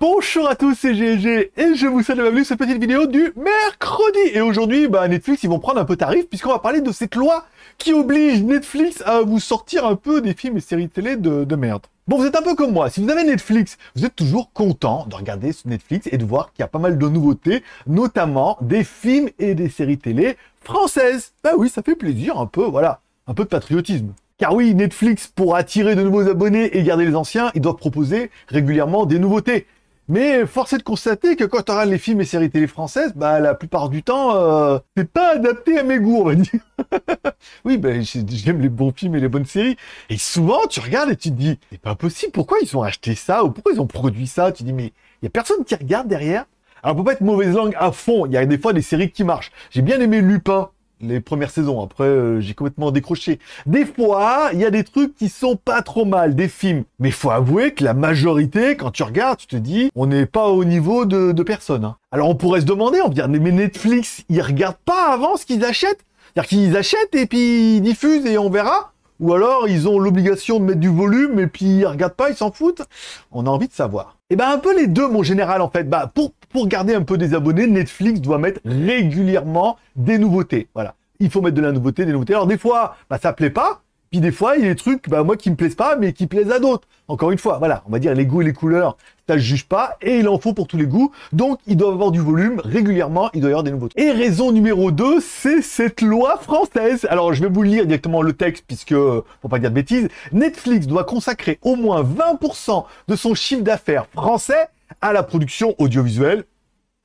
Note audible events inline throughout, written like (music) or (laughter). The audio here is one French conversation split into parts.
Bonjour à tous, c'est GG et je vous souhaite la bienvenue sur cette petite vidéo du mercredi. Et aujourd'hui, bah, Netflix, ils vont prendre un peu tarif puisqu'on va parler de cette loi qui oblige Netflix à vous sortir un peu des films et séries télé de, de merde. Bon, vous êtes un peu comme moi. Si vous avez Netflix, vous êtes toujours content de regarder ce Netflix et de voir qu'il y a pas mal de nouveautés, notamment des films et des séries télé françaises. Bah oui, ça fait plaisir un peu, voilà, un peu de patriotisme. Car oui, Netflix, pour attirer de nouveaux abonnés et garder les anciens, ils doivent proposer régulièrement des nouveautés. Mais force est de constater que quand on regarde les films et séries télé françaises, bah la plupart du temps, euh, c'est pas adapté à mes goûts, on va dire. (laughs) oui, bah, j'aime les bons films et les bonnes séries. Et souvent, tu regardes et tu te dis, c'est pas possible, pourquoi ils ont acheté ça ou pourquoi ils ont produit ça? Tu te dis, mais il y a personne qui regarde derrière? Alors, pour pas être mauvaise langue à fond, il y a des fois des séries qui marchent. J'ai bien aimé Lupin, les premières saisons. Après, euh, j'ai complètement décroché. Des fois, il y a des trucs qui sont pas trop mal, des films. Mais faut avouer que la majorité, quand tu regardes, tu te dis, on n'est pas au niveau de, de personne. Hein. Alors on pourrait se demander, on dire, mais Netflix, ils regardent pas avant ce qu'ils achètent? C'est-à-dire qu'ils achètent et puis ils diffusent et on verra? Ou alors ils ont l'obligation de mettre du volume et puis ils regardent pas, ils s'en foutent On a envie de savoir. Et eh ben un peu les deux, mon général, en fait. Bah pour pour garder un peu des abonnés, Netflix doit mettre régulièrement des nouveautés. Voilà, il faut mettre de la nouveauté, des nouveautés. Alors des fois, bah ça plaît pas. Puis des fois, il y a des trucs, bah, moi, qui me plaisent pas, mais qui plaisent à d'autres. Encore une fois, voilà, on va dire les goûts et les couleurs, ça ne juge pas, et il en faut pour tous les goûts. Donc, il doit avoir du volume, régulièrement, il doit y avoir des nouveautés. Et raison numéro 2, c'est cette loi française. Alors, je vais vous lire directement le texte, puisque, faut pas dire de bêtises, Netflix doit consacrer au moins 20% de son chiffre d'affaires français à la production audiovisuelle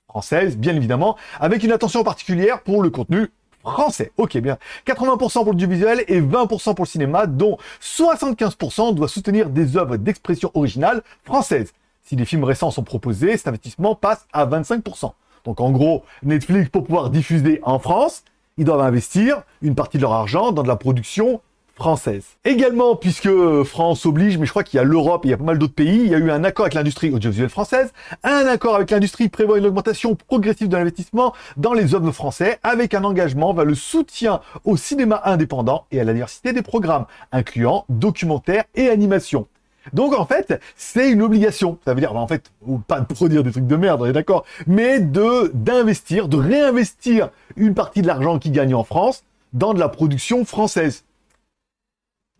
française, bien évidemment, avec une attention particulière pour le contenu français. Ok, bien. 80% pour le visuel et 20% pour le cinéma, dont 75% doit soutenir des œuvres d'expression originale françaises. Si des films récents sont proposés, cet investissement passe à 25%. Donc en gros, Netflix, pour pouvoir diffuser en France, ils doivent investir une partie de leur argent dans de la production française. Également, puisque France oblige, mais je crois qu'il y a l'Europe il y a pas mal d'autres pays, il y a eu un accord avec l'industrie audiovisuelle française. Un accord avec l'industrie prévoit une augmentation progressive de l'investissement dans les œuvres français avec un engagement vers le soutien au cinéma indépendant et à la diversité des programmes, incluant documentaires et animations. Donc en fait, c'est une obligation. Ça veut dire, en fait, pas de produire des trucs de merde, on est d'accord, mais de d'investir, de réinvestir une partie de l'argent qu'ils gagnent en France dans de la production française.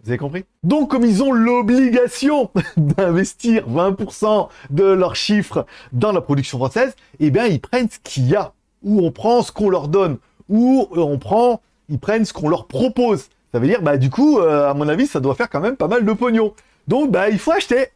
Vous avez compris? Donc, comme ils ont l'obligation (laughs) d'investir 20% de leurs chiffres dans la production française, eh bien, ils prennent ce qu'il y a. Ou on prend ce qu'on leur donne. Ou euh, on prend, ils prennent ce qu'on leur propose. Ça veut dire, bah, du coup, euh, à mon avis, ça doit faire quand même pas mal de pognon. Donc, bah, il faut acheter.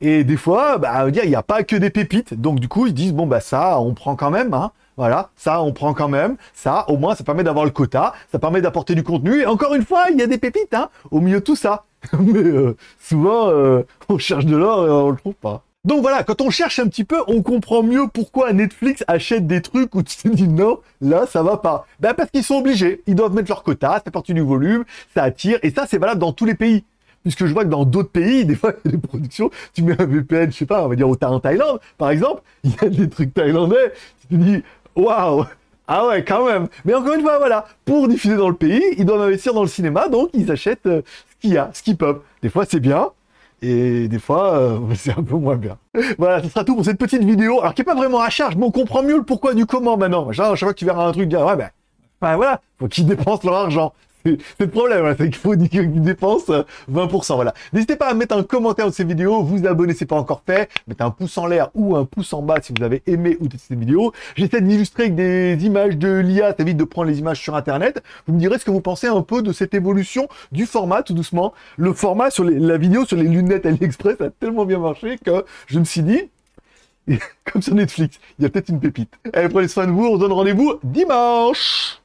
Et des fois, bah, dire, il n'y a pas que des pépites. Donc, du coup, ils disent, bon, bah, ça, on prend quand même, hein. Voilà, ça on prend quand même. Ça, au moins, ça permet d'avoir le quota, ça permet d'apporter du contenu. Et encore une fois, il y a des pépites hein, au milieu de tout ça. (laughs) Mais euh, souvent, euh, on cherche de l'or et on le trouve pas. Donc voilà, quand on cherche un petit peu, on comprend mieux pourquoi Netflix achète des trucs où tu te dis non, là ça va pas. Ben parce qu'ils sont obligés, ils doivent mettre leur quota, ça apporte du volume, ça attire, et ça c'est valable dans tous les pays. Puisque je vois que dans d'autres pays, (laughs) des fois, il y a des productions, tu mets un VPN, je sais pas, on va dire au en Thaïlande, par exemple, (laughs) il y a des trucs thaïlandais, tu te dis, Waouh Ah ouais, quand même. Mais encore une fois, voilà, pour diffuser dans le pays, ils doivent investir dans le cinéma, donc ils achètent euh, ce qu'il y a, ce qu'ils peuvent. Des fois, c'est bien, et des fois, euh, (laughs) c'est un peu moins bien. voilà, ce sera tout pour cette petite vidéo. Alors, qui n'est pas vraiment à charge, mais on comprend mieux le pourquoi du comment maintenant. À chaque fois que tu verras un truc, dire, ouais, ben, ben voilà, faut qu'ils dépensent leur argent. C'est le problème, c'est qu'il faut qu'ils dépensent 20%. Voilà. N'hésitez pas à mettre un commentaire de ces vidéos, vous abonner si ce n'est pas encore fait, mettez un pouce en l'air ou un pouce en bas si vous avez aimé ou testé cette vidéo. J'essaie d'illustrer avec des images de l'IA, ça évite de prendre les images sur Internet. Vous me direz ce que vous pensez un peu de cette évolution du format, tout doucement. Le format sur la vidéo sur les lunettes AliExpress a tellement bien marché que je me suis dit, (laughs) comme sur Netflix, il y a peut-être une pépite. Allez, prenez soin de vous, on se donne rendez-vous dimanche